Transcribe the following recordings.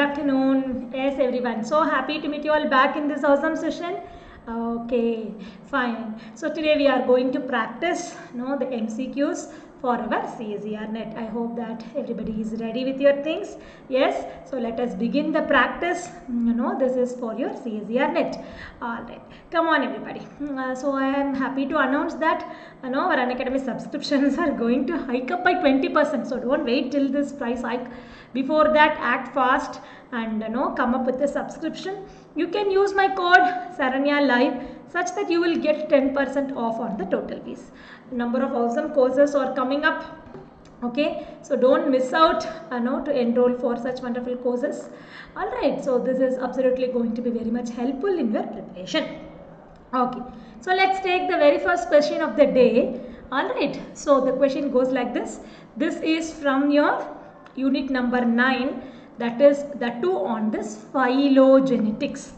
afternoon. Yes, everyone. So happy to meet you all back in this awesome session. Okay, fine. So today we are going to practice you know, the MCQs for our CSIR net. I hope that everybody is ready with your things. Yes, so let us begin the practice. You know, this is for your CSIR net. All right, come on, everybody. Uh, so I am happy to announce that you know, our Unacademy subscriptions are going to hike up by 20%. So don't wait till this price hike. Before that, act fast and you know, come up with a subscription. You can use my code Saranya Live such that you will get 10% off on the total fees. Number of awesome courses are coming up. Okay, so don't miss out you know, to enroll for such wonderful courses. Alright, so this is absolutely going to be very much helpful in your preparation. Okay, so let's take the very first question of the day. Alright, so the question goes like this. This is from your unit number 9 that is the two on this phylogenetics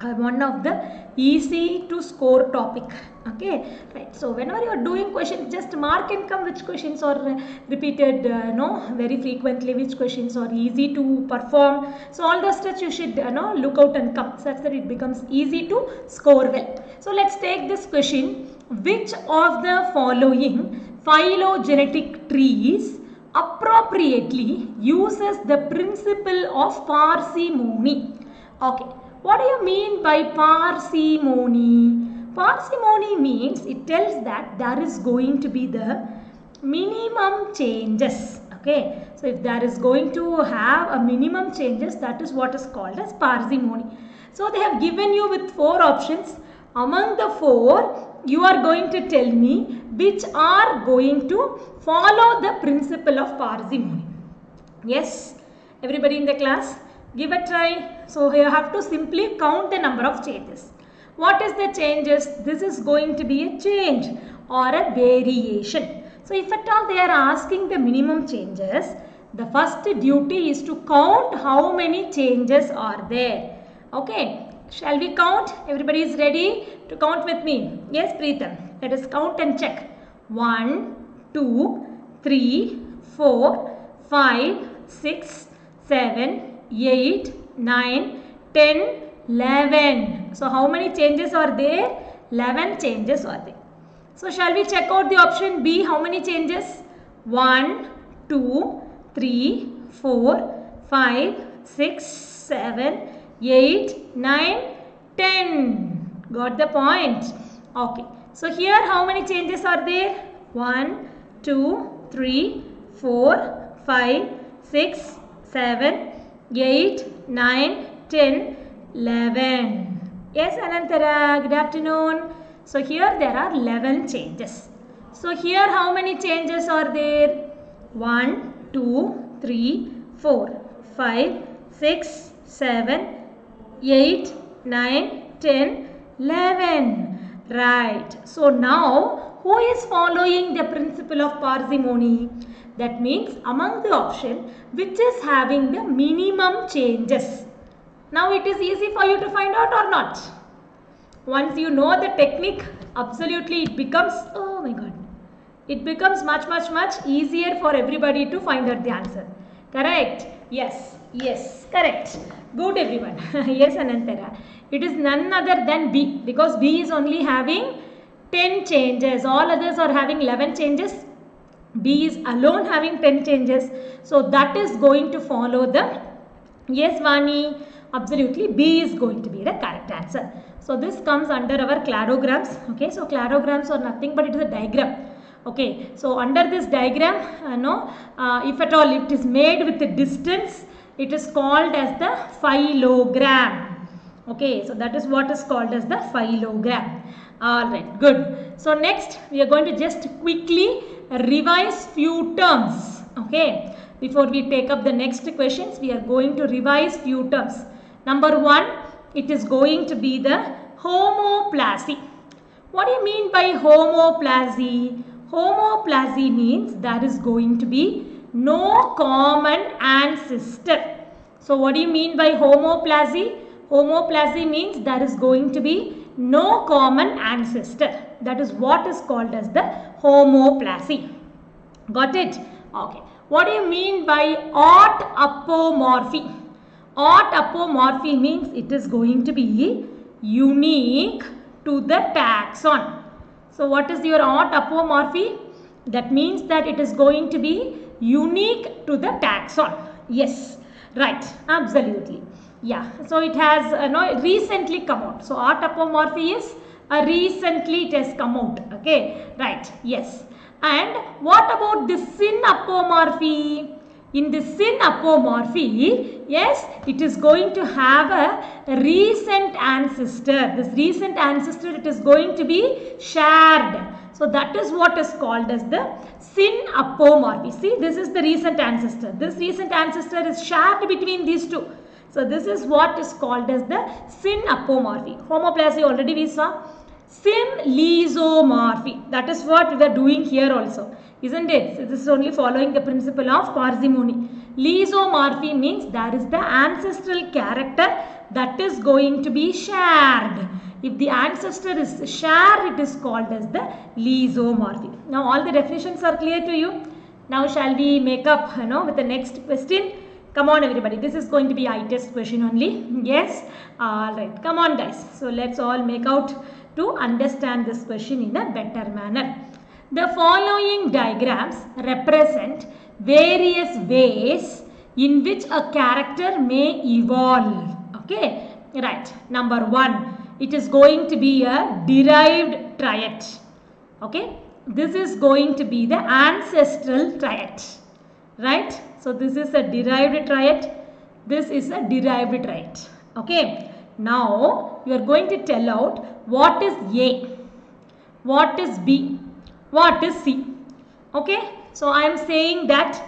uh, one of the easy to score topic. Okay right. So whenever you are doing questions just mark and come which questions are repeated uh, no very frequently which questions are easy to perform. So all the steps you should uh, know look out and come such that it becomes easy to score well. So let's take this question. Which of the following phylogenetic trees appropriately uses the principle of parsimony okay what do you mean by parsimony? Parsimony means it tells that there is going to be the minimum changes. Okay, so if there is going to have a minimum changes, that is what is called as parsimony. So they have given you with four options. Among the four, you are going to tell me which are going to follow the principle of parsimony. Yes, everybody in the class? give a try. So you have to simply count the number of changes. What is the changes? This is going to be a change or a variation. So if at all they are asking the minimum changes, the first duty is to count how many changes are there. Okay. Shall we count? Everybody is ready to count with me. Yes, Preetham. Let us count and check. 1, 2, 3, 4, 5, 6, 7, 8, 9, 10, 11. So how many changes are there? 11 changes are there. So shall we check out the option B? How many changes? 1, 2, 3, 4, 5, 6, 7, 8, 9, 10. Got the point? Okay. So here how many changes are there? 1, 2, 3, 4, 5, 6, 7, 8, 9, 10, 11. Yes, Anantara, good afternoon. So here there are 11 changes. So here how many changes are there? 1, 2, 3, 4, 5, 6, 7, 8, 9, 10, 11. Right. So now who is following the principle of parsimony? That means among the option which is having the minimum changes. Now it is easy for you to find out or not. Once you know the technique, absolutely it becomes, oh my god, it becomes much much much easier for everybody to find out the answer. Correct? Yes, yes, correct. Good everyone. yes Anantara. It is none other than B because B is only having 10 changes. All others are having 11 changes. B is alone having 10 changes. So that is going to follow the, yes Vani, absolutely B is going to be the correct answer. So this comes under our cladograms. Okay, so cladograms are nothing but it is a diagram. Okay, so under this diagram, uh, no, uh, if at all it is made with the distance, it is called as the phylogram. Okay, so that is what is called as the phylogram. Alright, good. So next we are going to just quickly revise few terms. Okay, before we take up the next questions, we are going to revise few terms. Number one, it is going to be the homoplasy. What do you mean by homoplasy? Homoplasy means there is going to be no common ancestor. So what do you mean by homoplasy? Homoplasy means there is going to be no common ancestor. That is what is called as the homoplasy. Got it? Okay. What do you mean by odd apomorphy? Autapomorphy means it is going to be unique to the taxon. So what is your autapomorphy? That means that it is going to be unique to the taxon. Yes, right, absolutely. Yeah, so it has uh, no, recently come out. So autapomorphy is uh, recently it has come out. Okay, right, yes. And what about the synapomorphy? In the synapomorphy, yes, it is going to have a recent ancestor. This recent ancestor, it is going to be shared. So that is what is called as the synapomorphy. See, this is the recent ancestor. This recent ancestor is shared between these two. So this is what is called as the synapomorphy. Homoplasy already we saw. Symplesiomorphy. That is what we are doing here also. Isn't it? So this is only following the principle of parsimony. Plesiomorphy means there is the ancestral character that is going to be shared. If the ancestor is shared, it is called as the plesiomorphy. Now all the definitions are clear to you. Now shall we make up you know, with the next question? Come on everybody, this is going to be eye test question only. Yes? Alright, come on guys. So let's all make out to understand this question in a better manner. The following diagrams represent various ways in which a character may evolve. Okay, right. Number one, it is going to be a derived trait. Okay, this is going to be the ancestral trait. Right. So this is a derived trait. This is a derived trait. Okay. Now you are going to tell out what is A, what is B, what is C. Okay. So I am saying that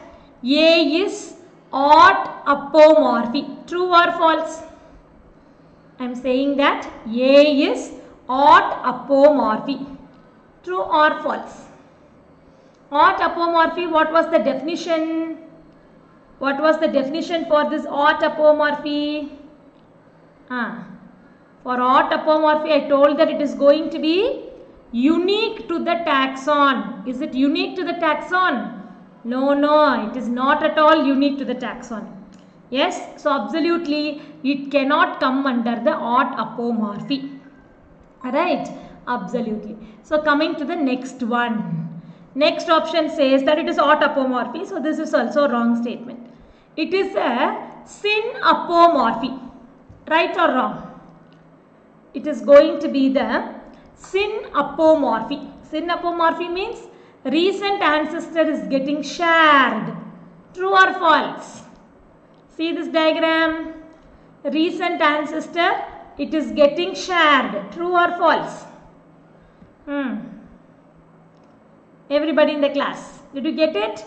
A is autapomorphy. True or false? I am saying that A is autapomorphy. True or false? Autapomorphy, what was the definition? What was the definition for this autapomorphy? Ah, for autapomorphy, I told that it is going to be unique to the taxon. Is it unique to the taxon? No, no, it is not at all unique to the taxon. Yes, so absolutely it cannot come under the autapomorphy. Alright, absolutely. So coming to the next one. Next option says that it is autapomorphy. So this is also a wrong statement. It is a synapomorphy. Right or wrong? It is going to be the synapomorphy. Synapomorphy means recent ancestor is getting shared. True or false? See this diagram? Recent ancestor, it is getting shared. True or false? Hmm. Everybody in the class, did you get it?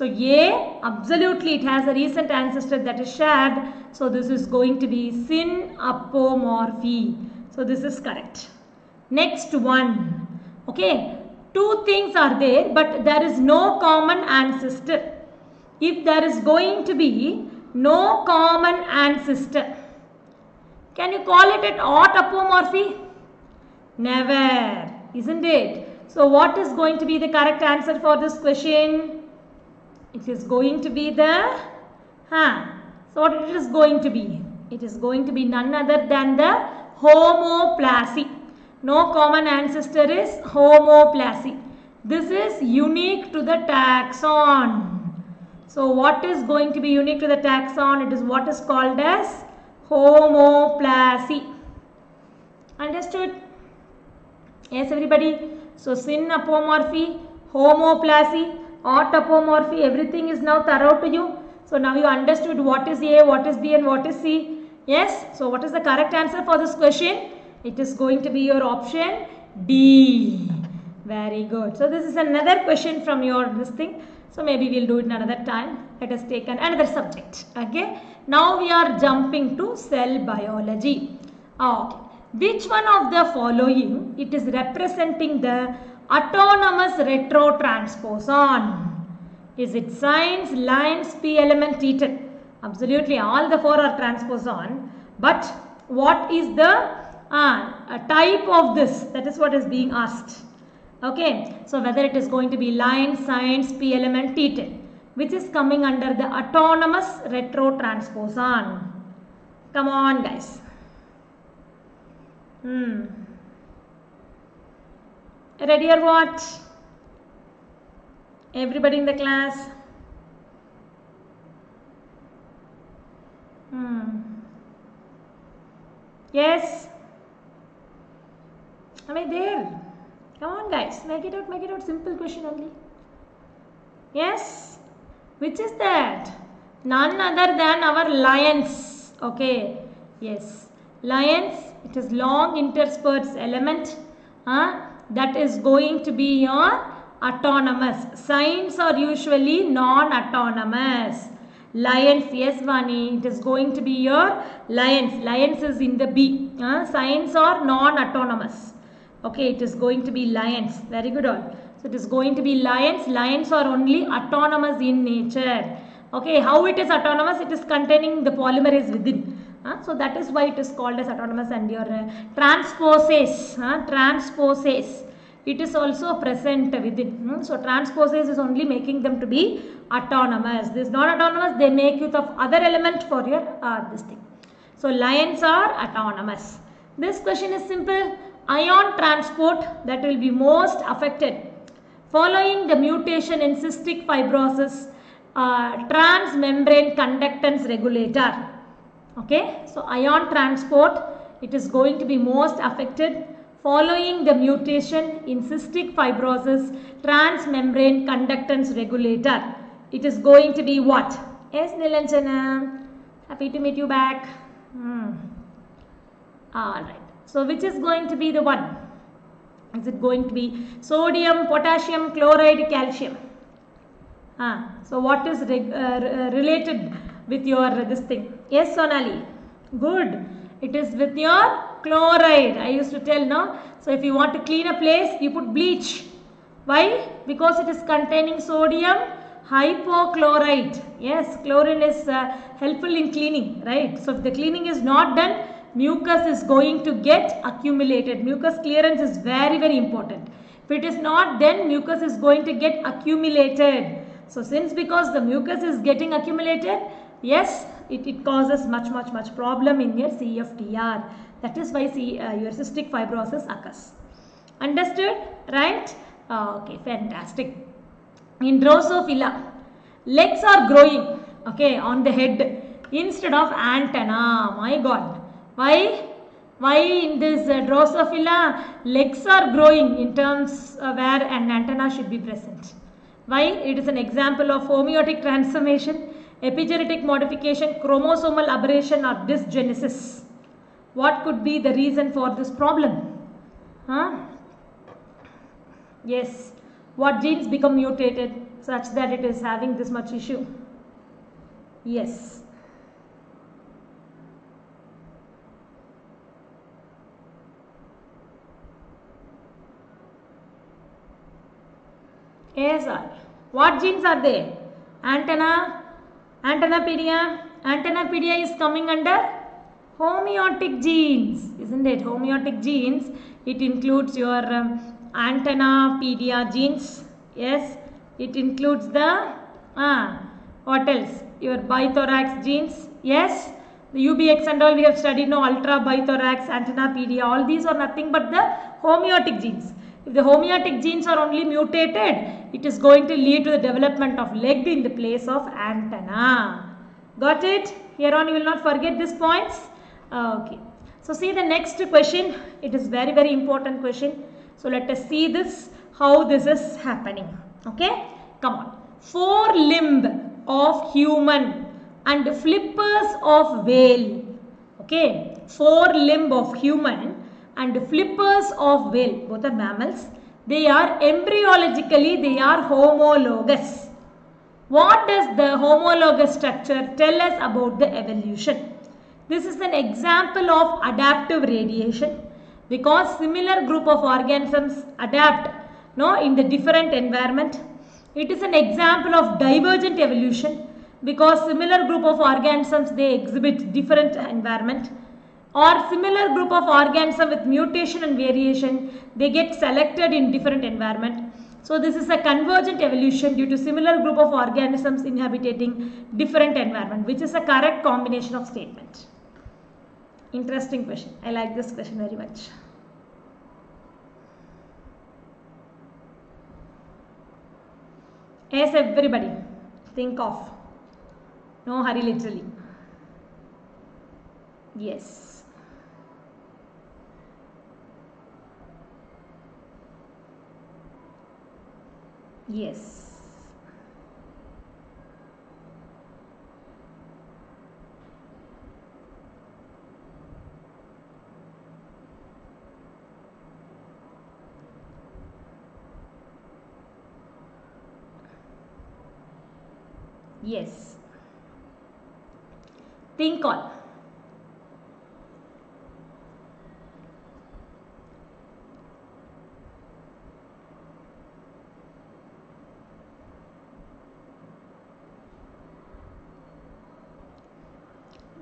So A, absolutely it has a recent ancestor that is shared. So this is going to be synapomorphy. So this is correct. Next one. Okay. Two things are there but there is no common ancestor. If there is going to be no common ancestor. Can you call it an autapomorphy? Never. Isn't it? So what is going to be the correct answer for this question? It is going to be the, huh, so what it is going to be? It is going to be none other than the homoplasy. No common ancestor is homoplasy. This is unique to the taxon. So what is going to be unique to the taxon? It is what is called as homoplasy. Understood? Yes everybody. So synapomorphy, homoplasy, autapomorphy, everything is now thorough to you. So now you understood what is A, what is B and what is C. Yes. So what is the correct answer for this question? It is going to be your option D. Very good. So this is another question from your this thing. So maybe we'll do it another time. Let us take an another subject. Okay. Now we are jumping to cell biology. Okay. Which one of the following it is representing the autonomous retrotransposon? Is it SINEs, lines, P element, Tn10? Absolutely all the four are transposon. But what is the uh, type of this? That is what is being asked. Okay, so whether it is going to be line, SINEs, P element, T10 which is coming under the autonomous retrotransposon. Come on, guys. Hmm. Ready or what? Everybody in the class? Hmm. Yes? Am I there? Come on, guys. Make it out, make it out. Simple question only. Yes? Which is that? None other than our LINEs. Okay. Yes. LINEs, it is long interspersed element. Huh? That is going to be your autonomous. SINEs are usually non-autonomous. LINEs, yes Vani, it is going to be your LINEs. LINEs is in the B. Uh, SINEs are non-autonomous. Okay, it is going to be LINEs. Very good all. So it is going to be LINEs. LINEs are only autonomous in nature. Okay, how it is autonomous? It is containing the polymerase within. Uh, so that is why it is called as autonomous and your uh, transposase. Uh, transposase. It is also present within. Hmm? So transposase is only making them to be autonomous. This non-autonomous, They make use of other element for your uh, this thing. So LINEs are autonomous. This question is simple. Ion transport that will be most affected following the mutation in cystic fibrosis uh, transmembrane conductance regulator. Okay, so ion transport it is going to be most affected following the mutation in cystic fibrosis transmembrane conductance regulator. It is going to be what? Yes, Nilanjana. Happy to meet you back. Hmm. All right. So, which is going to be the one? Is it going to be sodium, potassium, chloride, calcium? Ah, so, what is reg, uh, related with your uh, this thing? Yes, Sonali. Good. It is with your chloride. I used to tell no. So, if you want to clean a place, you put bleach. Why? Because it is containing sodium hypochlorite. Yes, chlorine is uh, helpful in cleaning, right? So, if the cleaning is not done, mucus is going to get accumulated. Mucus clearance is very, very important. If it is not, then mucus is going to get accumulated. So, since because the mucus is getting accumulated, yes, it, it causes much, much, much problem in your CFTR. That is why uh, your cystic fibrosis occurs. Understood? Right? Okay, fantastic. In Drosophila, legs are growing, okay, on the head instead of antenna. My God. Why? Why in this uh, Drosophila, legs are growing in terms uh, where an antenna should be present. Why? It is an example of homeotic transformation, epigenetic modification, chromosomal aberration or dysgenesis. What could be the reason for this problem? Huh? Yes. What genes become mutated such that it is having this much issue? Yes. Sir. What genes are they? Antenna, antennapedia. Antennapedia is coming under homeotic genes, isn't it? Homeotic genes. It includes your um, antennapedia genes. Yes, it includes the ah, what else? Your bithorax genes. Yes, the UBX and all we have studied. No, ultra bithorax, antennapedia. All these are nothing but the homeotic genes. If the homeotic genes are only mutated, it is going to lead to the development of leg in the place of antenna. Got it? Here on you will not forget these points. Uh, okay. So see the next question. It is very very important question. So let us see this how this is happening. Okay. Come on. Fore limb of human and flippers of whale. Okay. Fore limb of human and flippers of whale. Both are mammals. They are embryologically they are homologous. What does the homologous structure tell us about the evolution? This is an example of adaptive radiation because similar group of organisms adapt no in the different environment. It is an example of divergent evolution because similar group of organisms they exhibit different environment or similar group of organism with mutation and variation they get selected in different environment so this is a convergent evolution due to similar group of organisms inhabiting different environment which is a correct combination of statement Interesting question. I like this question very much. Yes, everybody, think of. No hurry, literally. Yes. Yes. Yes. Think on.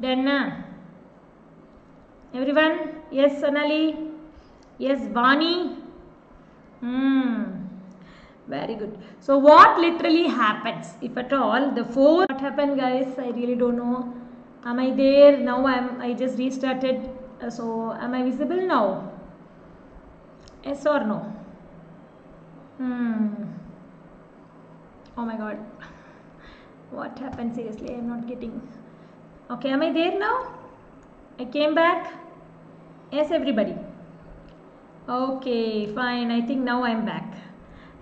Uh, Everyone? Yes, Sonali? Yes, Vani? Hmm. Very good. So what literally happens if at all the four what happened guys I really don't know. Am I there now? I'm I just restarted. Uh, So am I visible now? Yes or no? Hmm. Oh my god. What happened? Seriously, I'm not getting. Okay, am I there now? I came back. Yes, everybody. Okay, fine. I think now I'm back.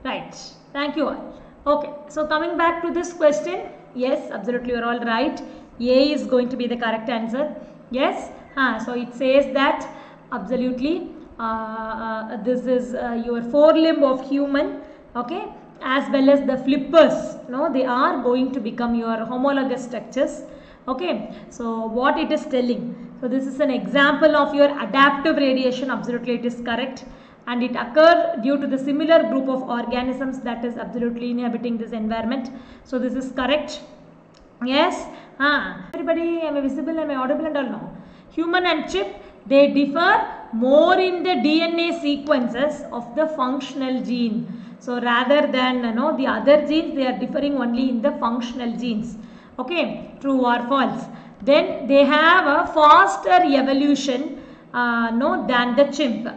Right. Thank you all. Okay. So coming back to this question. Yes, absolutely. You're all right. A is going to be the correct answer. Yes. Ah, so it says that absolutely uh, uh, this is uh, your forelimb of human. Okay. As well as the flippers. No, they are going to become your homologous structures. Okay. So what it is telling. So this is an example of your adaptive radiation. Absolutely, it is correct and it occurred due to the similar group of organisms that is absolutely inhabiting this environment. So this is correct. Yes. Ah. Everybody, am I visible? Am I audible and all? No. Human and chip, they differ more in the DNA sequences of the functional gene. So rather than you know the other genes, they are differing only in the functional genes. Okay, true or false? Then they have a faster evolution uh, no, than the chimp.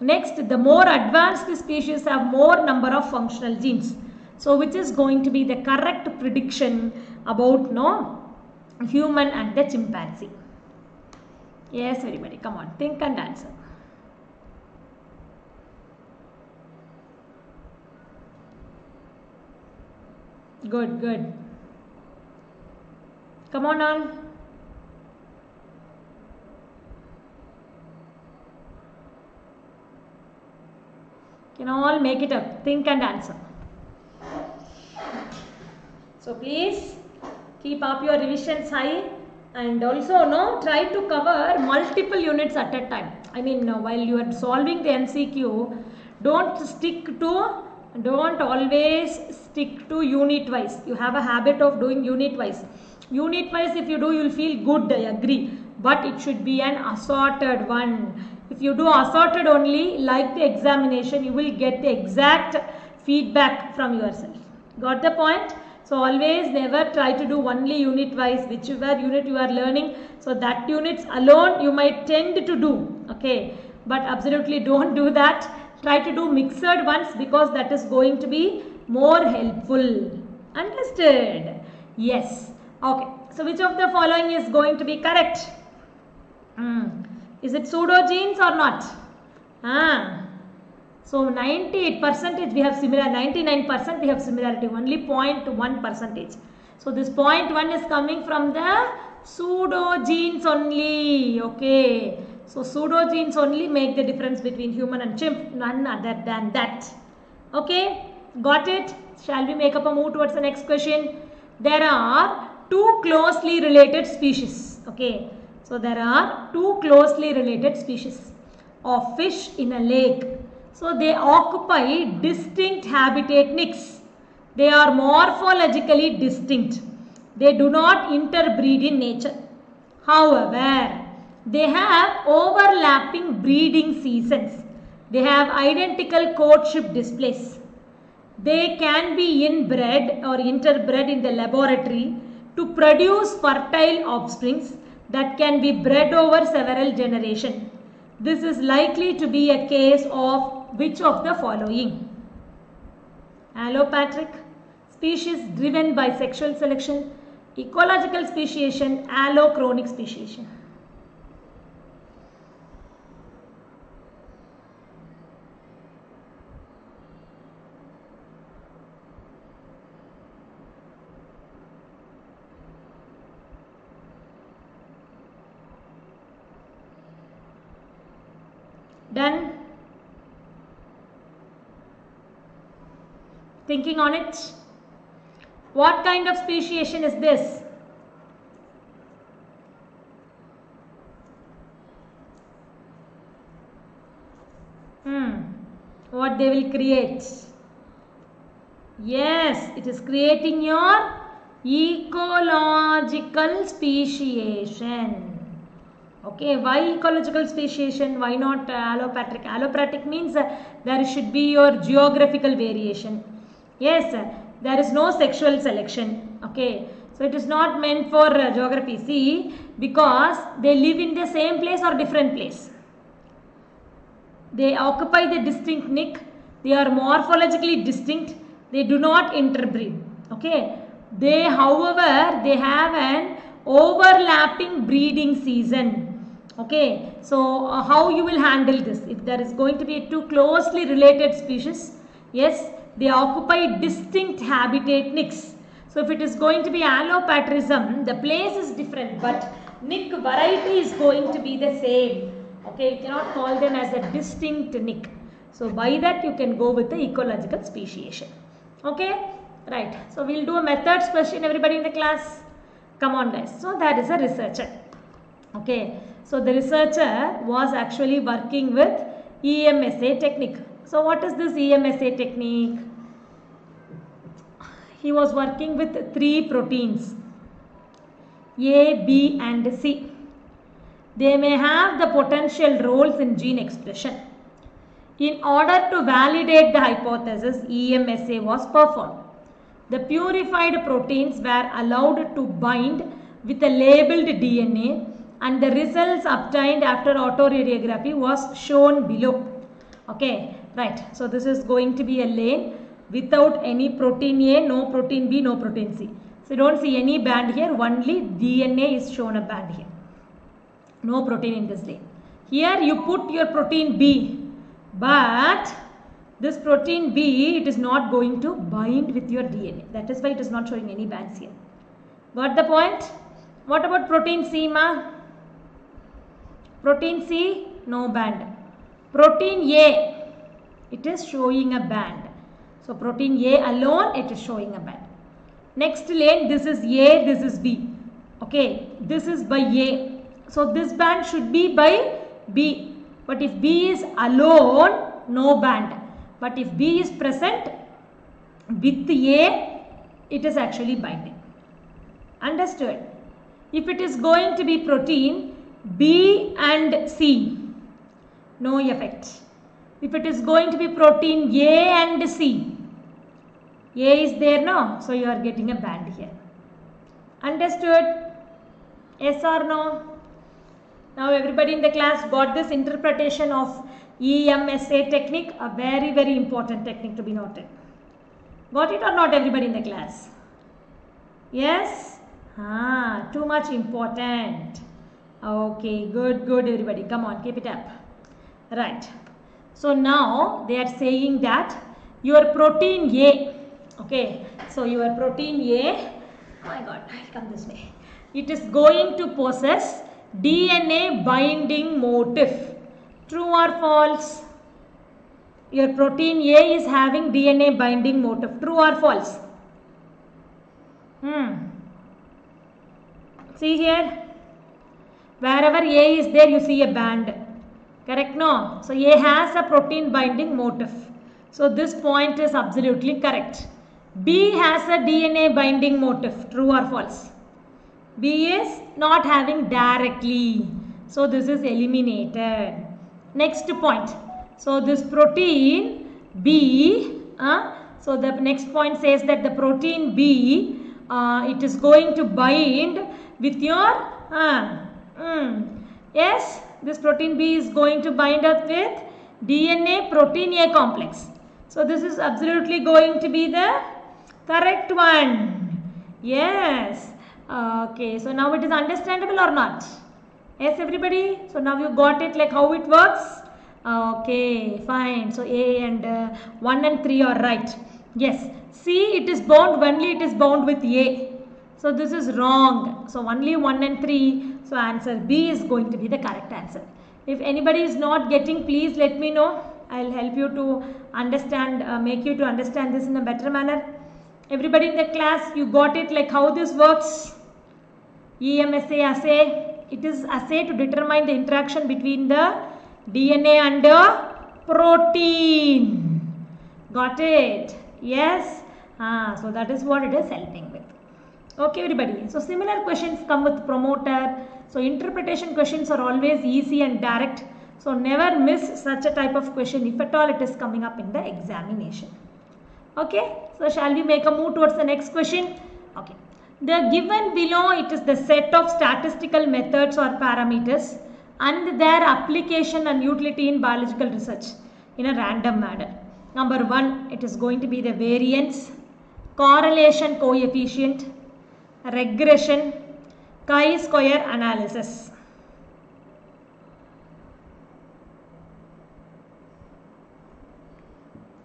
Next, the more advanced the species have more number of functional genes. So, which is going to be the correct prediction about no human and the chimpanzee? Yes, everybody, come on, think and answer. Good, good. Come on, all. Can all make it up? Think and answer. So please keep up your revisions high and also no try to cover multiple units at a time. I mean uh, while you are solving the MCQ, don't stick to don't always stick to unit wise. You have a habit of doing unit wise. Unit wise if you do you will feel good I agree but it should be an assorted one. If you do assorted only like the examination you will get the exact feedback from yourself. Got the point? So always never try to do only unit wise whichever unit you are learning. So that units alone you might tend to do. Okay. But absolutely don't do that. Try to do mixed ones because that is going to be more helpful. Understood? Yes. Okay. So which of the following is going to be correct? Hmm. Is it pseudogenes or not? Ah. So 98 percentage we have similar, 99 percent we have similarity, only 0.1 percentage. So this 0.1 is coming from the pseudogenes only. Okay. So pseudogenes only make the difference between human and chimp, none other than that. Okay. Got it? Shall we make up a move towards the next question? There are two closely related species. Okay. So there are two closely related species of fish in a lake. So they occupy distinct habitat niches. They are morphologically distinct. They do not interbreed in nature. However, they have overlapping breeding seasons. They have identical courtship displays. They can be inbred or interbred in the laboratory to produce fertile offsprings that can be bred over several generations. This is likely to be a case of which of the following? Allopatric, species driven by sexual selection, ecological speciation, allochronic speciation. Done? Thinking on it? What kind of speciation is this? Hmm. What they will create? Yes, it is creating your ecological speciation. Okay, why ecological speciation? Why not uh, allopatric? Allopatric means uh, there should be your geographical variation. Yes, there is no sexual selection. Okay, so it is not meant for uh, geography. See, because they live in the same place or different place. They occupy the distinct niche. They are morphologically distinct. They do not interbreed. Okay, they, however, they have an overlapping breeding season okay so uh, how you will handle this? If there is going to be two closely related species yes they occupy distinct habitat niches so if it is going to be allopatrism the place is different but niche variety is going to be the same. Okay you cannot call them as a distinct niche so by that you can go with the ecological speciation. Okay right. So we'll do a methods question everybody in the class? Come on guys. So that is a researcher. Okay so the researcher was actually working with EMSA technique. So what is this EMSA technique? He was working with three proteins A, B and C. They may have the potential roles in gene expression. In order to validate the hypothesis, EMSA was performed. The purified proteins were allowed to bind with a labeled DNA and the results obtained after autoradiography was shown below. Okay, right. So this is going to be a lane without any protein A, no protein B, no protein C. So you don't see any band here, only DNA is shown a band here. No protein in this lane. Here you put your protein B, but this protein B, it is not going to bind with your DNA. That is why it is not showing any bands here. Got the point? What about protein C, ma? Protein C, no band. Protein A, it is showing a band. So protein A alone, it is showing a band. Next lane, this is A, this is B. Okay, this is by A. So this band should be by B. But if B is alone, no band. But if B is present with A, it is actually binding. Understood? If it is going to be protein, B and C, no effect. If it is going to be protein A and C, A is there no, so you are getting a band here. Understood? Yes or no? Now everybody in the class got this interpretation of EMSA technique, a very very important technique to be noted. Got it or not everybody in the class? Yes? Ah, too much important. Okay, good, good everybody. Come on, keep it up. Right. So now they are saying that your protein A, okay, so your protein A, oh my god, I'll come this way. It is going to possess DNA binding motif. True or false? Your protein A is having DNA binding motif. True or false? Hmm. See here. Wherever A is there, you see a band. Correct? No. So A has a protein binding motif. So this point is absolutely correct. B has a DNA binding motif. True or false? B is not having directly. So this is eliminated. Next point. So this protein B, uh, so the next point says that the protein B, uh, it is going to bind with your uh, Yes, this protein B is going to bind up with DNA protein A complex. So this is absolutely going to be the correct one. Yes. Okay, so now it is understandable or not? Yes, everybody? So now you got it like how it works? Okay, fine. So A and uh, 1 and 3 are right. Yes. C it is bound only it is bound with A. So this is wrong. So only 1 and 3. So answer B is going to be the correct answer. If anybody is not getting please let me know. I'll help you to understand, uh, make you to understand this in a better manner. Everybody in the class you got it like how this works. EMSA assay. It is assay to determine the interaction between the DNA and the protein. Got it? Yes? Ah, so that is what it is helping with. Okay everybody. So similar questions come with promoter. So interpretation questions are always easy and direct. So never miss such a type of question if at all it is coming up in the examination. Okay. So shall we make a move towards the next question? Okay. The given below it is the set of statistical methods or parameters and their application and utility in biological research in a random manner. Number one, it is going to be the variance, correlation coefficient, regression, chi-square analysis.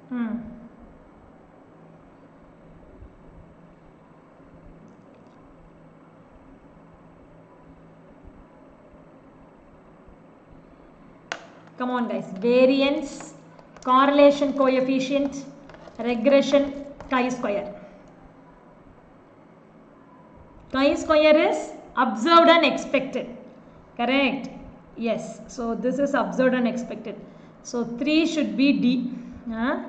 Hmm. Come on guys. Variance, correlation coefficient, regression, chi-square. Chi-square is observed and expected. Correct? Yes. So this is observed and expected. So 3 should be D. Huh?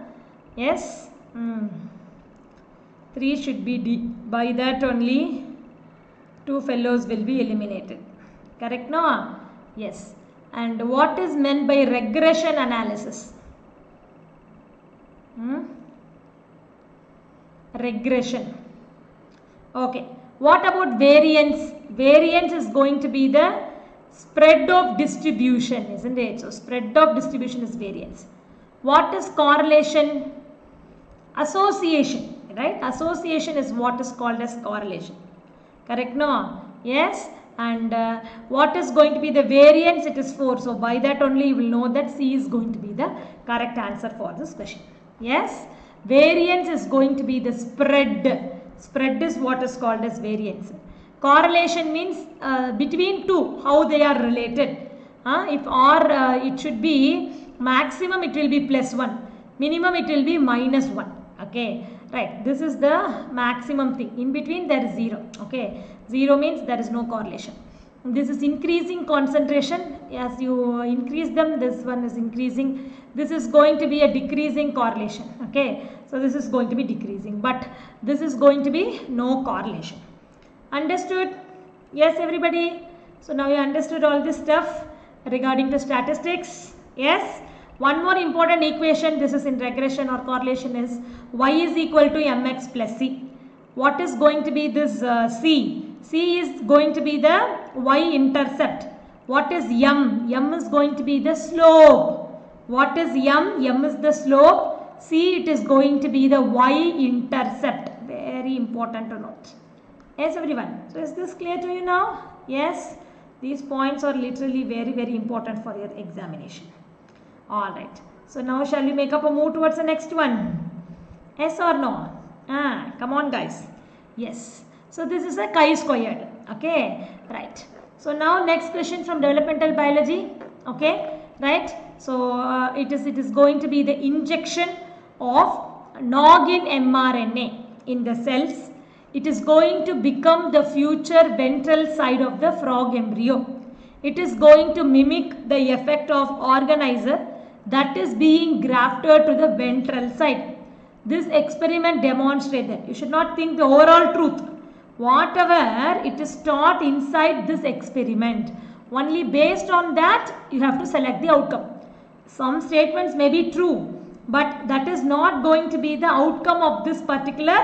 Yes? Hmm. 3 should be D. By that only two fellows will be eliminated. Correct no? Yes. And what is meant by regression analysis? Hmm? Regression. Okay. What about variance? Variance is going to be the spread of distribution, isn't it? So spread of distribution is variance. What is correlation? Association, right? Association is what is called as correlation. Correct? No? Yes? And uh, what is going to be the variance? It is 4. So by that only you will know that C is going to be the correct answer for this question. Yes? Variance is going to be the spread Spread is what is called as variance. Correlation means uh, between two, how they are related. Uh, if or uh, it should be maximum it will be plus 1, minimum it will be minus 1. Okay, right. This is the maximum thing. In between there is 0. Okay, 0 means there is no correlation. This is increasing concentration. As you increase them, this one is increasing. This is going to be a decreasing correlation. Okay, so this is going to be decreasing, but this is going to be no correlation. Understood? Yes, everybody? So now you understood all this stuff regarding the statistics. Yes? One more important equation, this is in regression or correlation is y is equal to mx plus c. What is going to be this uh, c? C is going to be the y-intercept. What is m? m is going to be the slope. What is m? m is the slope C it is going to be the y-intercept. Very important to note. Yes everyone. So is this clear to you now? Yes. These points are literally very very important for your examination. Alright. So now shall we make up a move towards the next one? Yes or no? Ah, come on guys. Yes. So this is a chi-squared. Okay. Right. So now next question from developmental biology. Okay. Right. So uh, it is it is going to be the injection of noggin mRNA in the cells, it is going to become the future ventral side of the frog embryo. It is going to mimic the effect of organizer that is being grafted to the ventral side. This experiment demonstrates that. You should not think the overall truth. Whatever it is taught inside this experiment, only based on that you have to select the outcome. Some statements may be true, but that is not going to be the outcome of this particular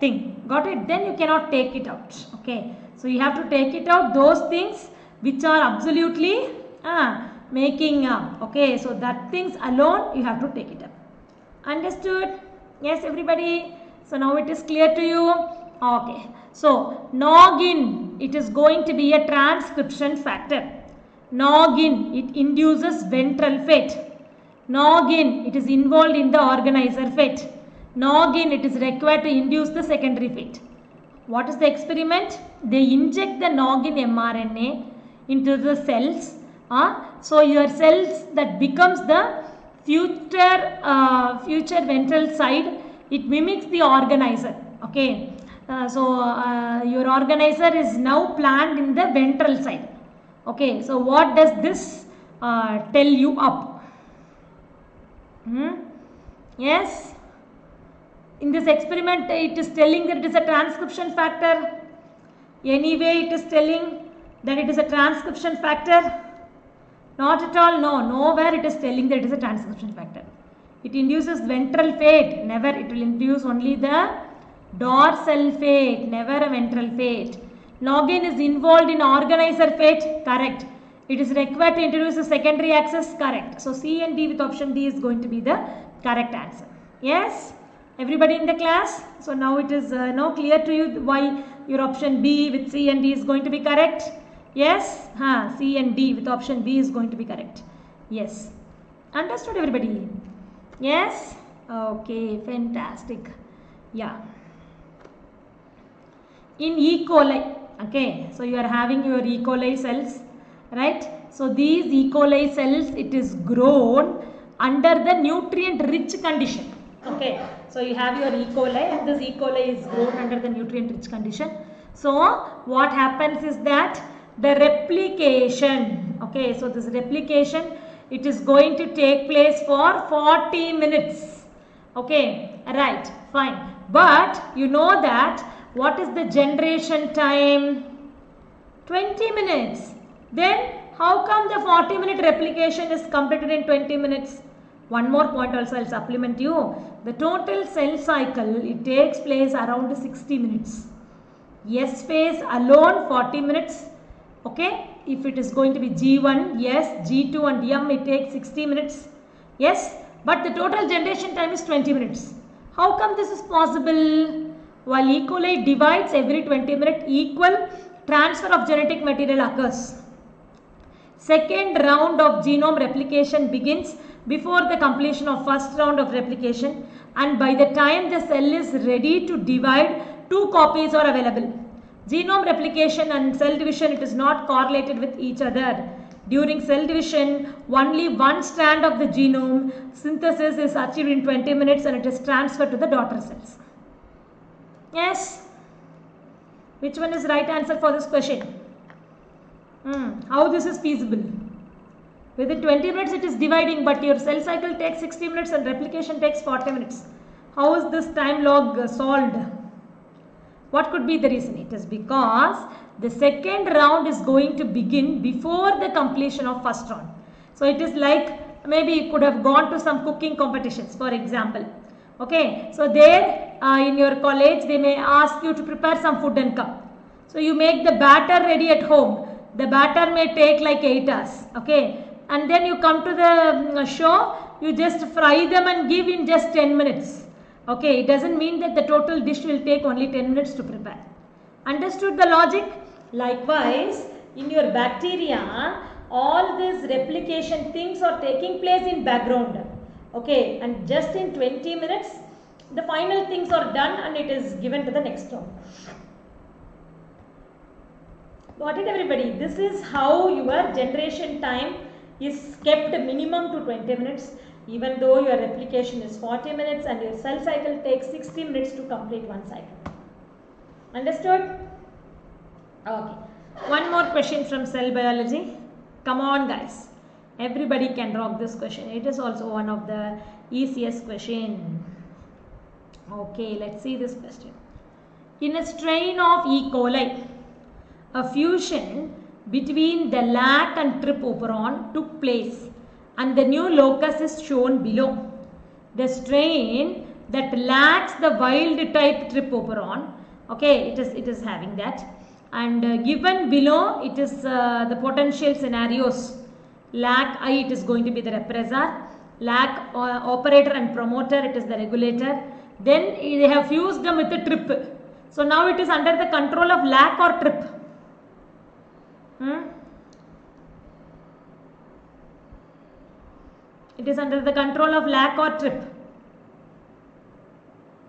thing got it then you cannot take it out okay so you have to take it out those things which are absolutely uh, making up. Okay, so that things alone you have to take it up. Understood? Yes, everybody? So now it is clear to you? Okay. So, noggin, it is going to be a transcription factor. Noggin, it induces ventral fat. Noggin, it is involved in the organizer fat. Noggin, it is required to induce the secondary fat. What is the experiment? They inject the noggin mRNA into the cells. Uh, so, your cells that becomes the future, uh, future ventral side, it mimics the organizer. Okay. Uh, so, uh, your organizer is now planned in the ventral side. Okay. So, what does this uh, tell you up? Hmm? Yes. In this experiment, it is telling that it is a transcription factor. Anyway, it is telling that it is a transcription factor. Not at all, no. Nowhere it is telling that it is a transcription factor. It induces ventral fate. Never. It will induce only the dorsal fate, Never a ventral fate. Noggin is involved in organizer fate, Correct. It is required to introduce a secondary axis. Correct. So C and D with option D is going to be the correct answer. Yes. Everybody in the class? So now it is uh, now clear to you why your option B with C and D is going to be correct. Yes? Huh, C and D with option B is going to be correct. Yes. Understood everybody? Yes? Okay, fantastic. Yeah. In E. coli, okay, so you are having your E. coli cells, right? So these E. coli cells, it is grown under the nutrient rich condition. Okay, so you have your E. coli and this E. coli is grown under the nutrient rich condition. So what happens is that the replication, okay, so this replication, it is going to take place for 40 minutes. Okay, right, fine. But you know that what is the generation time? 20 minutes. Then how come the 40 minute replication is completed in 20 minutes? One more point also I will supplement you. The total cell cycle, it takes place around 60 minutes. S phase alone 40 minutes. Okay. If it is going to be G1, yes. G2 and M, it takes 60 minutes. Yes. But the total generation time is 20 minutes. How come this is possible? While E. coli divides every 20 minutes, equal transfer of genetic material occurs. Second round of genome replication begins before the completion of first round of replication and by the time the cell is ready to divide, two copies are available. Genome replication and cell division, it is not correlated with each other. During cell division, only one strand of the genome synthesis is achieved in 20 minutes and it is transferred to the daughter cells. Yes? Which one is right answer for this question? Hmm. How this is feasible? Within 20 minutes it is dividing but your cell cycle takes 60 minutes and replication takes 40 minutes. How is this time log solved? What could be the reason? It is because the second round is going to begin before the completion of first round. So it is like maybe you could have gone to some cooking competitions for example. Okay, so there uh, in your college they may ask you to prepare some food and come. So you make the batter ready at home. The batter may take like 8 hours. Okay, and then you come to the show, you just fry them and give in just 10 minutes. Okay, it doesn't mean that the total dish will take only 10 minutes to prepare. Understood the logic? Likewise, in your bacteria, all these replication things are taking place in background. Okay, and just in 20 minutes, the final things are done and it is given to the next round. Got it everybody? This is how your generation time is kept minimum to 20 minutes even though your replication is 40 minutes and your cell cycle takes 60 minutes to complete one cycle. Understood? Okay. One more question from cell biology. Come on guys. Everybody can rock this question. It is also one of the easiest question. Okay, let's see this question. In a strain of E. coli, a fusion between the lac and trp operon took place and the new locus is shown below. The strain that lacks the wild type trp operon, okay, it is, it is having that, and uh, given below it is uh, the potential scenarios lac I it is going to be the repressor lac uh, operator and promoter it is the regulator. Then they have fused them with a trp. So now it is under the control of lac or trp. Hmm? it is under the control of lac or trp.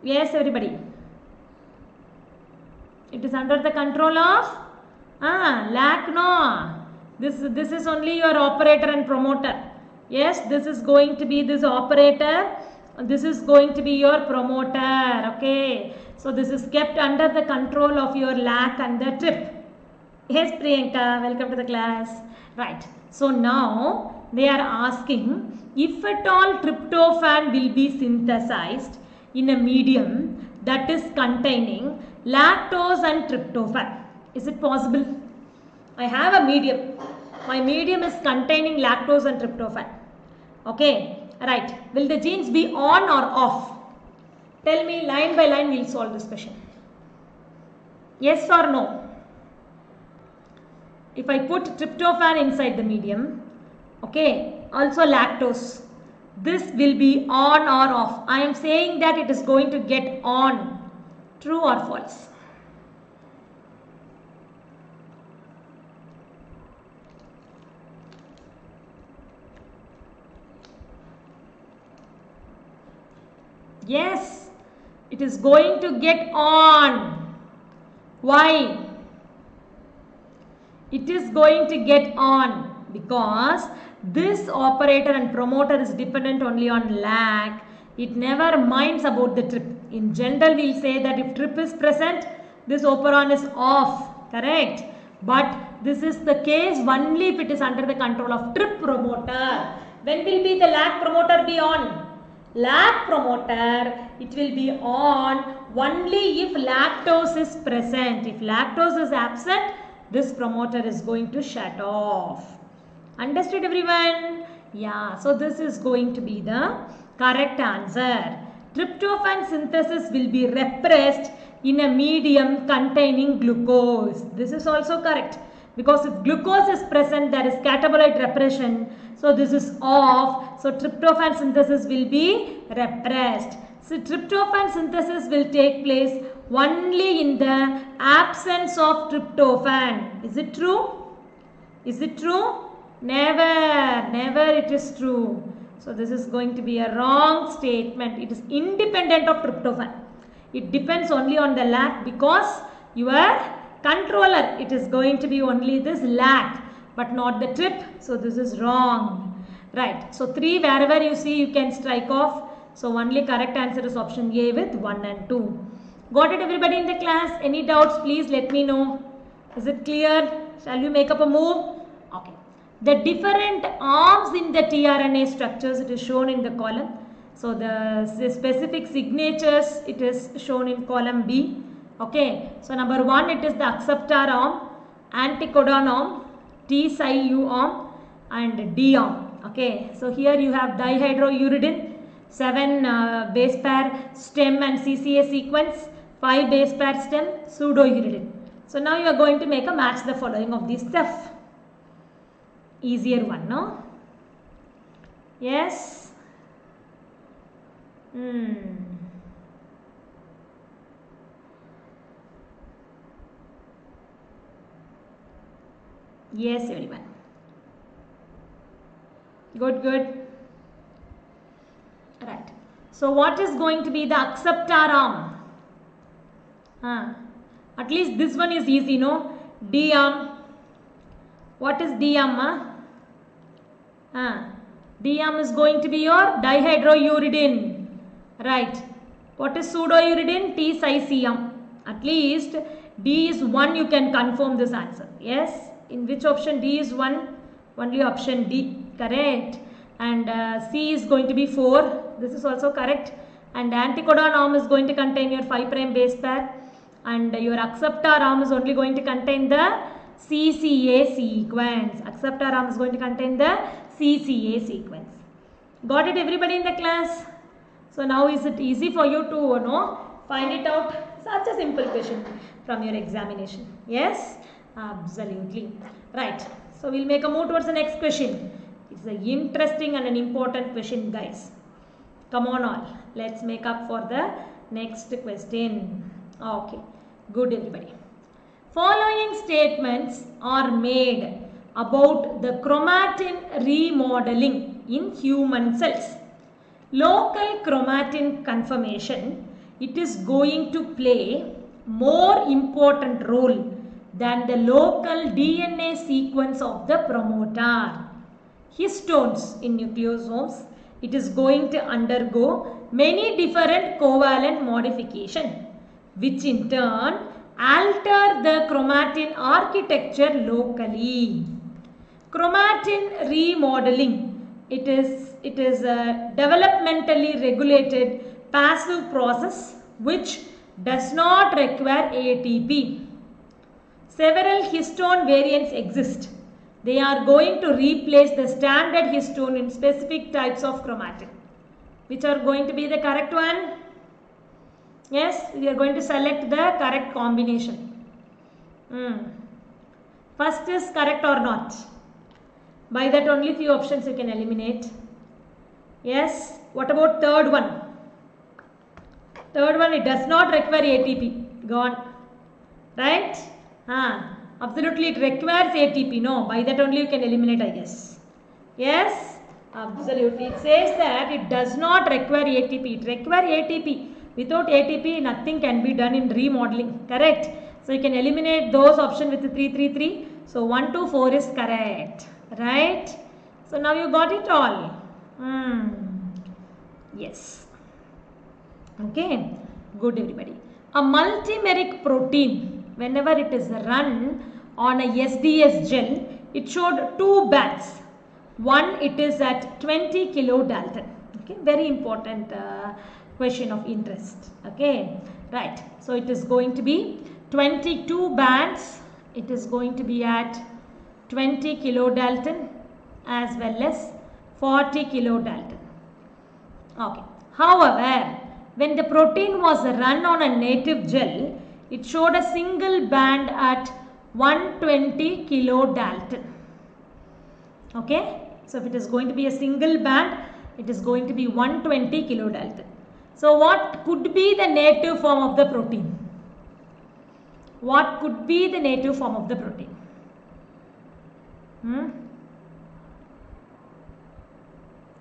Yes everybody. It is under the control of ah lac no this this is only your operator and promoter. Yes this is going to be this operator. This is going to be your promoter okay? So this is kept under the control of your lac and the trp yes priyanka welcome to the class. Right. So now they are asking if at all tryptophan will be synthesized in a medium that is containing lactose and tryptophan. Is it possible i have a medium. My medium is containing lactose and tryptophan. Okay right. Will the genes be on or off? Tell me line by line we'll solve this question. Yes or no? If i put tryptophan inside the medium okay also lactose this will be on or off. I am saying that it is going to get on. True or false Yes, it is going to get on. Why? It is going to get on because this operator and promoter is dependent only on lac. It never minds about the trp. In general, we'll say that if trp is present, this operon is off. Correct? But this is the case only if it is under the control of trp promoter. When will be the lac promoter be on? Lac promoter it will be on only if lactose is present. If lactose is absent this promoter is going to shut off. Understood everyone? Yeah so this is going to be the correct answer. Tryptophan synthesis will be repressed in a medium containing glucose. This is also correct. Because if glucose is present there is catabolite repression so this is off so tryptophan synthesis will be repressed. So tryptophan synthesis will take place only in the absence of tryptophan. Is it true? Is it true? Never never it is true. So this is going to be a wrong statement. It is independent of tryptophan. It depends only on the lac because your controller it is going to be only this lac but not the trp. So this is wrong. Right. So 3 wherever you see you can strike off. So only correct answer is option A with 1 and 2 got it everybody in the class? Any doubts? Please let me know. Is it clear? Shall we make up a move? Okay. The different arms in the tRNA structures it is shown in the column. So the, the specific signatures it is shown in column B. Okay, so number one it is the acceptor arm, anticodon arm, T psi U arm and D arm. Okay, so here you have dihydrouridine, 7 uh, base pair stem and CCA sequence, 5 base pair stem, pseudouridine. So now you are going to make a match the following of these stuff. Easier one, no? Yes? Hmm. Yes, everyone. Good, good. Right. So, what is going to be the acceptor arm? Huh. At least this one is easy, no? D arm. What is D arm? Huh? Huh. D arm is going to be your dihydrouridine. Right. What is pseudouridine? T psi C arm. At least D is 1 you can confirm this answer. Yes in which option D is 1? Only option D, correct. And uh, C is going to be 4. This is also correct. And anticodon arm is going to contain your 5 prime base pair. And your acceptor arm is only going to contain the CCA sequence. Acceptor arm is going to contain the CCA sequence. Got it everybody in the class? So now is it easy for you to know find it out? Such a simple question from your examination. Yes, absolutely. Right. So we'll make a move towards the next question. It's an interesting and an important question, guys. Come on, all. Let's make up for the next question. Okay. Good, everybody. Following statements are made about the chromatin remodeling in human cells. Local chromatin conformation, it is going to play more important role than the local DNA sequence of the promoter. Histones in nucleosomes, it is going to undergo many different covalent modification which in turn alter the chromatin architecture locally. Chromatin remodeling, it is, it is a developmentally regulated passive process which does not require ATP. Several histone variants exist. They are going to replace the standard histone in specific types of chromatin. Which are going to be the correct one? Yes, we are going to select the correct combination. Mm. First is correct or not? By that only few options you can eliminate. Yes, what about third one? Third one, it does not require ATP. Gone. Right? Ah, absolutely it requires ATP. No, by that only you can eliminate, I guess. Yes? Absolutely. It says that it does not require ATP. It requires ATP. Without ATP, nothing can be done in remodeling. Correct? So you can eliminate those option with 333. So 1 to 4 is correct. Right? So now you got it all. Hmm. Yes. Okay. Good everybody. A multimeric protein, whenever it is run on a SDS gel, it showed two bands. One, it is at 20 kilodalton. Okay. Very important uh, question of interest. Okay. Right. So it is going to be 22 bands. It is going to be at 20 kilodalton as well as 40 kilodalton. Okay. However, when the protein was run on a native gel, it showed a single band at 120 kilodalton. Okay. So if it is going to be a single band, it is going to be 120 kilodalton. So what could be the native form of the protein? What could be the native form of the protein? Hmm?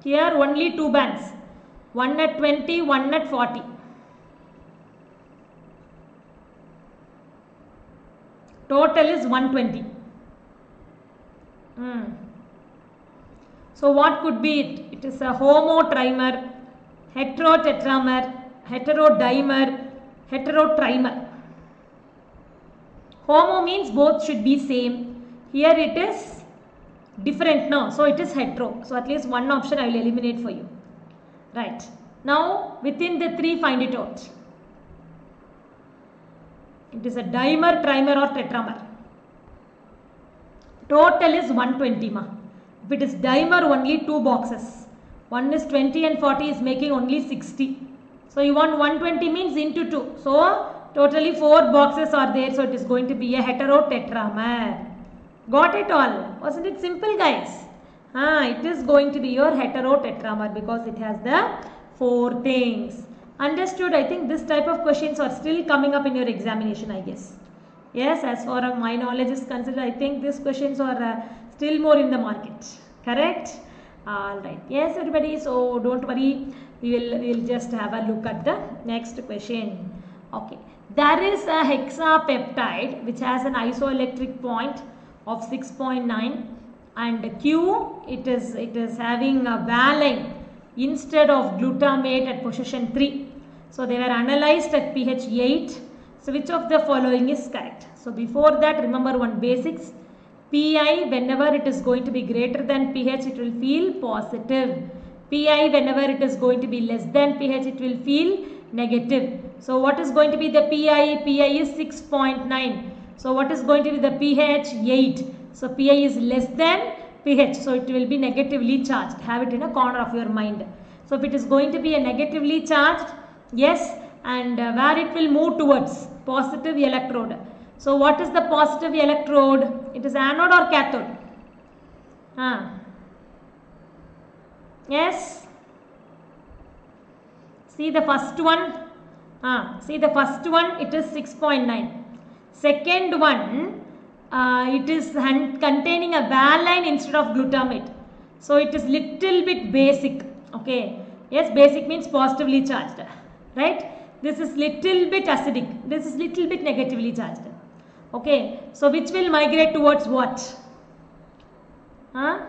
Here only two bands. One at 20, one at 40. Total is 120. Hmm. So what could be it? It is a homotrimer, heterotetramer, heterodimer, heterotrimer. Homo means both should be same. Here it is different now. So it is hetero. So at least one option I will eliminate for you. Right. Now within the three find it out. It is a dimer, trimer or tetramer. Total is 120 ma. If it is dimer only two boxes. One is 20 and 40 is making only 60. So you want 120 means into 2. So totally 4 boxes are there. So it is going to be a heterotetramer. Got it all? Wasn't it simple guys? Ah, it is going to be your heterotetramer because it has the 4 things. Understood? I think this type of questions are still coming up in your examination I guess. Yes, as far as my knowledge is concerned, I think these questions are uh, still more in the market. Correct? Alright. Yes, everybody. So don't worry. We will we will just have a look at the next question. Okay. There is a hexapeptide which has an isoelectric point of 6.9 and Q it is it is having a valine instead of glutamate at position 3. So they were analyzed at pH 8. So which of the following is correct? So before that remember one basics. Pi whenever it is going to be greater than pH it will feel positive. Pi whenever it is going to be less than pH it will feel negative. So what is going to be the Pi? Pi is 6.9. So what is going to be the pH? 8. So Pi is less than pH. So it will be negatively charged. Have it in a corner of your mind. So if it is going to be a negatively charged, yes, and uh, where it will move towards positive electrode. So what is the positive electrode? It is anode or cathode? Ah. Yes. See the first one. Ah, see the first one it is 6.9. Second one uh, it is containing a valine instead of glutamate. So it is little bit basic. Okay. Yes, basic means positively charged. Right? This is little bit acidic. This is little bit negatively charged. Okay. So which will migrate towards what? Huh?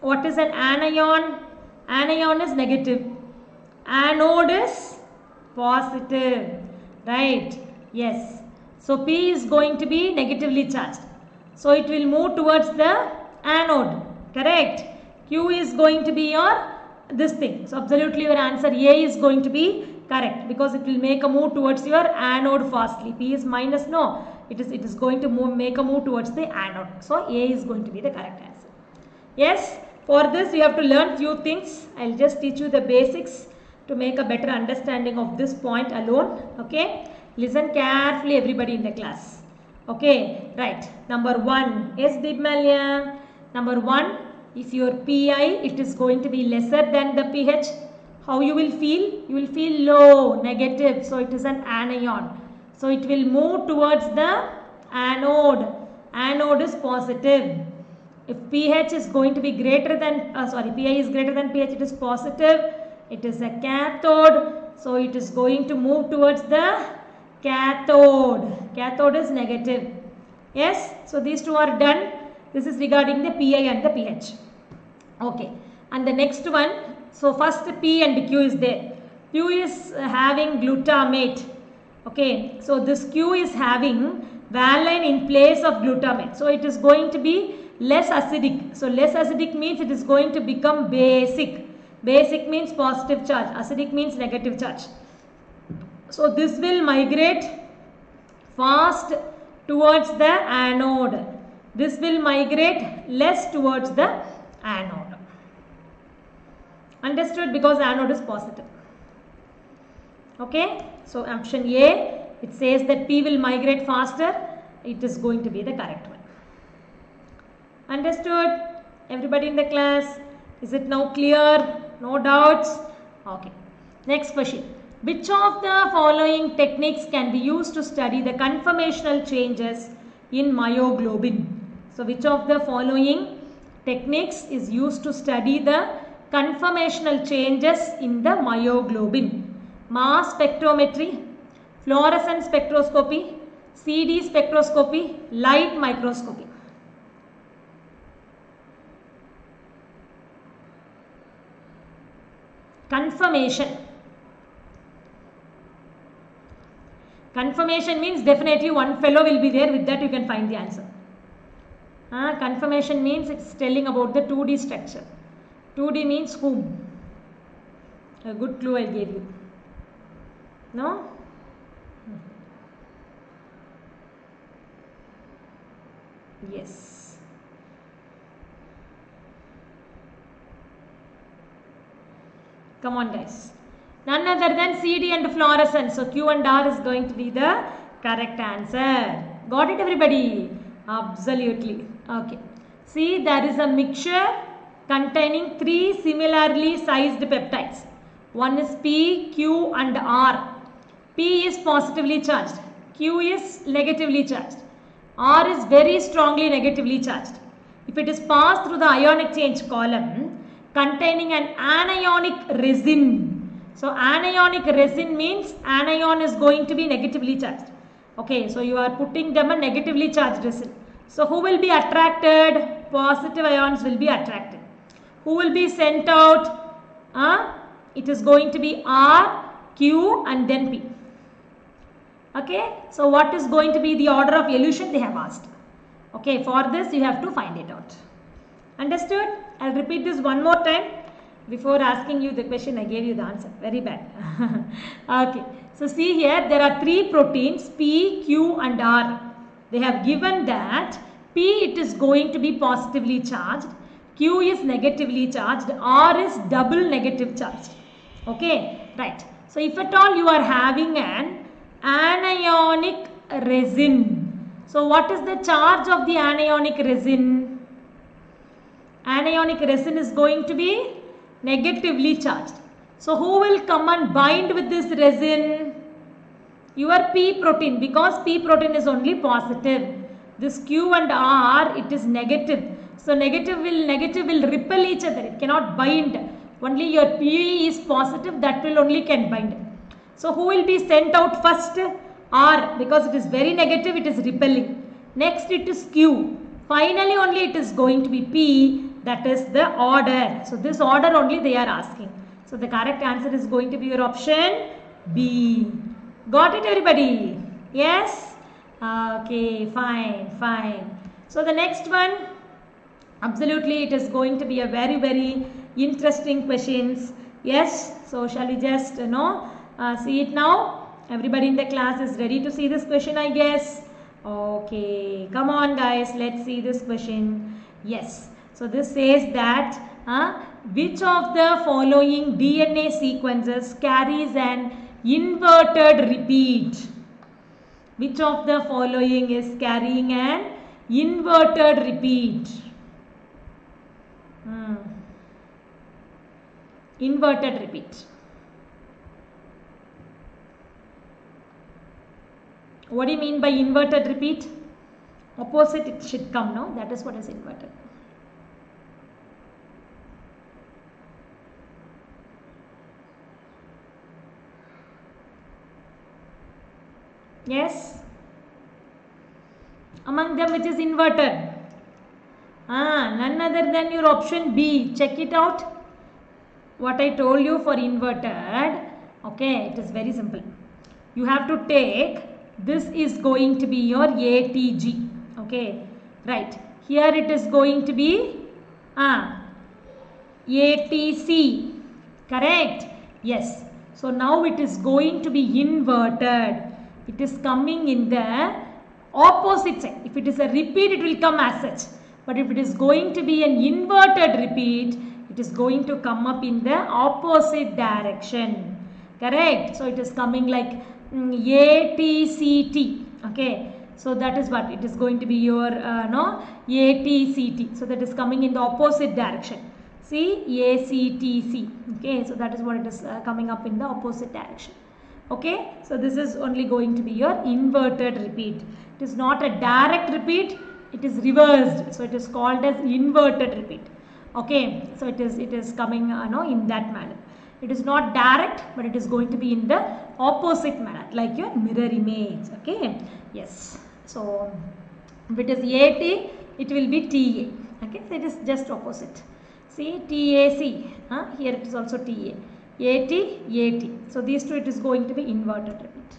What is an anion? Anion is negative. Anode is positive. Right? Yes. So P is going to be negatively charged. So it will move towards the anode. Correct? Q is going to be your this thing. So absolutely your answer A is going to be correct because it will make a move towards your anode fastly. P is minus no. It is it is going to move make a move towards the anode. So A is going to be the correct answer. Yes. For this you have to learn few things. I'll just teach you the basics to make a better understanding of this point alone. Okay. Listen carefully everybody in the class. Okay. Right. Number one. Yes Deepmalya. Number one if your pi it is going to be lesser than the pH how you will feel? You will feel low negative. So it is an anion. So it will move towards the anode. Anode is positive. If pH is going to be greater than uh, sorry pi is greater than pH it is positive. It is a cathode. So it is going to move towards the cathode. Cathode is negative. Yes? So these two are done this is regarding the PI and the pH. Okay. And the next one, so first P and Q is there. Q is having glutamate. Okay. So this Q is having valine in place of glutamate. So it is going to be less acidic. So less acidic means it is going to become basic. Basic means positive charge. Acidic means negative charge. So this will migrate fast towards the anode this will migrate less towards the anode. Understood? Because anode is positive. Okay. So option A, it says that P will migrate faster. It is going to be the correct one. Understood? Everybody in the class? Is it now clear? No doubts? Okay. Next question. Which of the following techniques can be used to study the conformational changes in myoglobin? So which of the following techniques is used to study the conformational changes in the myoglobin? Mass spectrometry, fluorescence spectroscopy, CD spectroscopy, light microscopy. Conformation. Conformation means definitely one fellow will be there with that you can find the answer. Uh, conformation means it's telling about the 2D structure. 2D means whom? A good clue I gave you. No? Yes. Come on guys. None other than CD and fluorescence. So Q and R is going to be the correct answer. Got it everybody? Absolutely. Okay. See there is a mixture containing three similarly sized peptides. One is P, Q and R. P is positively charged. Q is negatively charged. R is very strongly negatively charged. If it is passed through the ion exchange column containing an anionic resin. So anionic resin means anion is going to be negatively charged. Okay, so you are putting them a negatively charged resin. So who will be attracted? Positive ions will be attracted. Who will be sent out? Uh, it is going to be R, Q and then P. Okay. So what is going to be the order of elution they have asked. Okay. For this you have to find it out. Understood? I'll repeat this one more time. Before asking you the question, I gave you the answer. Very bad. okay. So see here, there are three proteins P, Q and R. They have given that P it is going to be positively charged, Q is negatively charged, R is double negative charged. Okay, right. So if at all you are having an anionic resin. So what is the charge of the anionic resin? Anionic resin is going to be negatively charged. So who will come and bind with this resin? Your P protein because P protein is only positive. This Q and R it is negative. So negative will negative will repel each other. It cannot bind. Only your P is positive that will only can bind. So who will be sent out first? R because it is very negative it is repelling. Next it is Q. Finally only it is going to be P that is the order. So this order only they are asking. So the correct answer is going to be your option B. Got it everybody? Yes? Okay, fine, fine. So the next one, absolutely it is going to be a very, very interesting questions. Yes? So shall we just, you know, uh, see it now? Everybody in the class is ready to see this question, I guess. Okay, come on guys, let's see this question. Yes. So this says that uh, which of the following DNA sequences carries an inverted repeat? Which of the following is carrying an inverted repeat? Hmm. Inverted repeat. What do you mean by inverted repeat? Opposite it should come, no? That is what is inverted. Yes? Among them which is inverted? Ah, none other than your option B. Check it out. What I told you for inverted. Okay, it is very simple. You have to take, this is going to be your ATG. Okay, right. Here it is going to be ah, ATC. Correct? Yes. So now it is going to be inverted it is coming in the opposite side. If it is a repeat, it will come as such. But if it is going to be an inverted repeat, it is going to come up in the opposite direction. Correct? So it is coming like mm, A, T, C, T. Okay. So that is what it is going to be your uh, no A, T, C, T. So that is coming in the opposite direction. See A, C, T, C. Okay. So that is what it is uh, coming up in the opposite direction okay? So this is only going to be your inverted repeat. It is not a direct repeat it is reversed. So it is called as inverted repeat. Okay? So it is it is coming uh, no in that manner. It is not direct but it is going to be in the opposite manner like your mirror image. Okay? Yes. So if it is AT it will be TA okay? So it is just opposite. See? TAC huh? here it is also TA AT, AT. So these two it is going to be inverted repeat.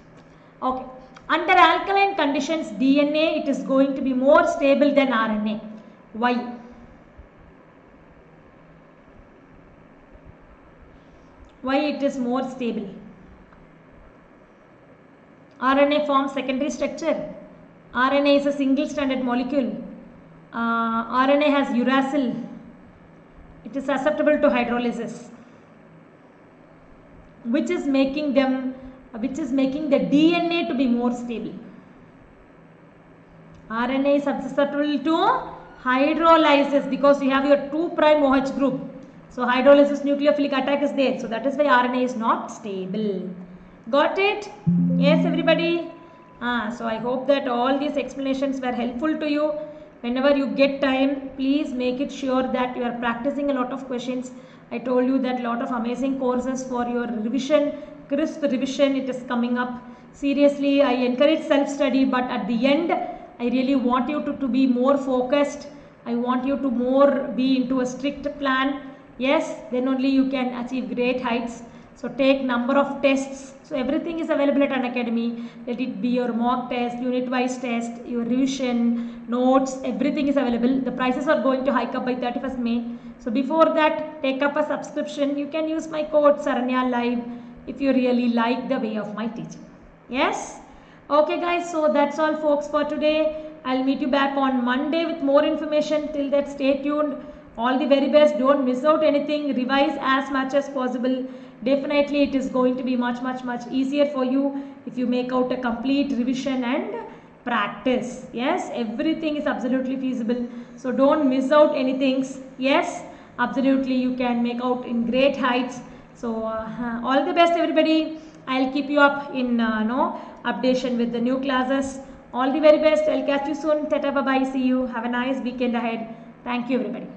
Okay. Under alkaline conditions DNA it is going to be more stable than RNA. Why? Why it is more stable? RNA forms secondary structure. RNA is a single stranded molecule. Uh, RNA has uracil. It is susceptible to hydrolysis which is making them which is making the DNA to be more stable. RNA is susceptible to hydrolysis because you have your 2 prime OH group. So hydrolysis nucleophilic attack is there. So that is why RNA is not stable. Got it? Yes everybody? Ah, so I hope that all these explanations were helpful to you. Whenever you get time, please make it sure that you are practicing a lot of questions I told you that lot of amazing courses for your revision, crisp revision, it is coming up. Seriously, I encourage self-study, but at the end, I really want you to, to be more focused. I want you to more be into a strict plan. Yes, then only you can achieve great heights. So take number of tests. So everything is available at Unacademy. Let it be your mock test, unit wise test, your revision, notes, everything is available. The prices are going to hike up by 31st May. So before that, take up a subscription. You can use my code Saranya Live if you really like the way of my teaching. Yes? Okay guys, so that's all folks for today. I'll meet you back on Monday with more information. Till that, stay tuned. all the very best don't miss out anything revise as much as possible definitely it is going to be much much much easier for you if you make out a complete revision and practice yes everything is absolutely feasible so don't miss out anything yes absolutely you can make out in great heights. So uh, all the best everybody. I'll keep you up in uh, no updation with the new classes. All the very best. I'll catch you soon. Tata bye bye see you. Have a nice weekend ahead. Thank you everybody